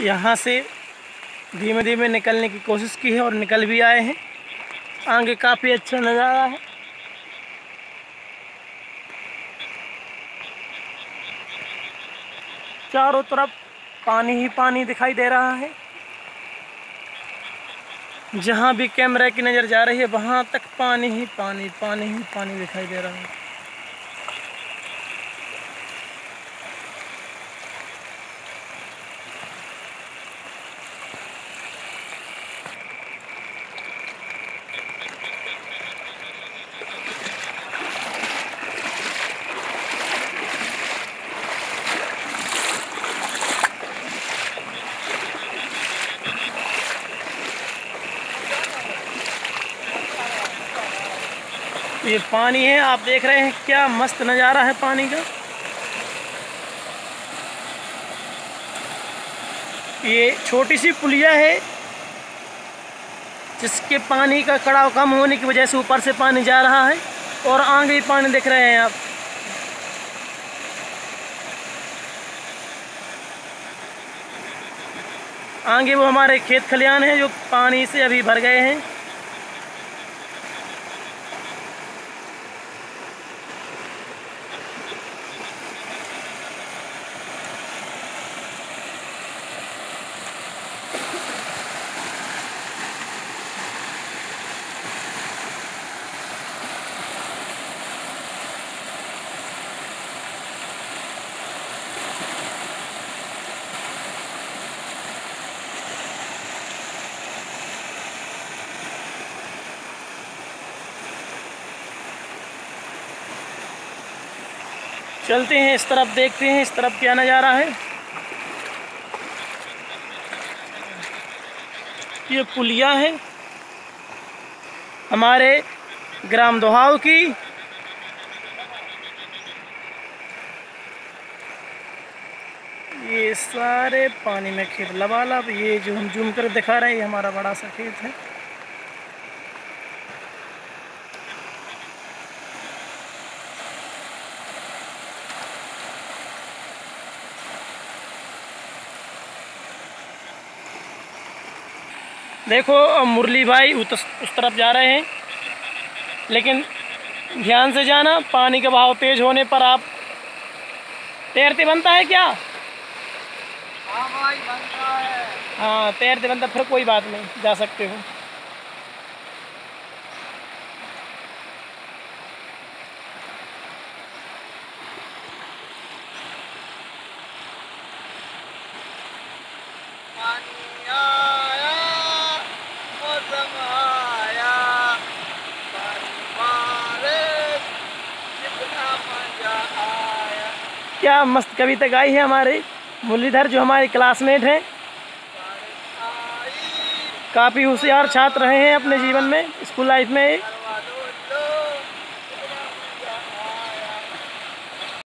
यहाँ से धीमे धीमे निकलने की कोशिश की है और निकल भी आए हैं। आगे काफ़ी अच्छा नज़ारा है। चारों तरफ़ पानी ही पानी दिखाई दे रहा है। जहाँ भी कैमरा की नज़र जा रही है, वहाँ तक पानी ही पानी पानी ही पानी दिखाई दे रहा है। ये पानी है, आप देख रहे हैं क्या मस्त नज़ारा है पानी का। ये छोटी सी पुलिया है, जिसके पानी का कड़ाव कम होने की वजह से ऊपर से पानी जा रहा है, और आगे भी पानी देख रहे हैं आप। आगे वो हमारे खेत खलियान हैं, जो पानी से अभी भर गए हैं। चलते हैं इस तरफ़, देखते हैं इस तरफ़ क्या नज़ारा है। ये पुलिया है हमारे ग्राम दोहाव की। ये सारे पानी में खेत लबालब, ये जो हम जूम कर दिखा रहे हैं, ये हमारा बड़ा सा खेत है। देखो मुरली भाई उस तरफ़ जा रहे हैं। लेकिन ध्यान से जाना पानी का बहाव तेज होने पर आप तैरते बनता है क्या? हाँ भाई बनता है। हाँ तैरते बनता फिर कोई बात नहीं जा सकते हो। क्या मस्त कविता गाई है हमारे मुरलीधर जो हमारे क्लासमेट हैं। काफ़ी होशियार छात्र रहे हैं अपने जीवन में स्कूल लाइफ में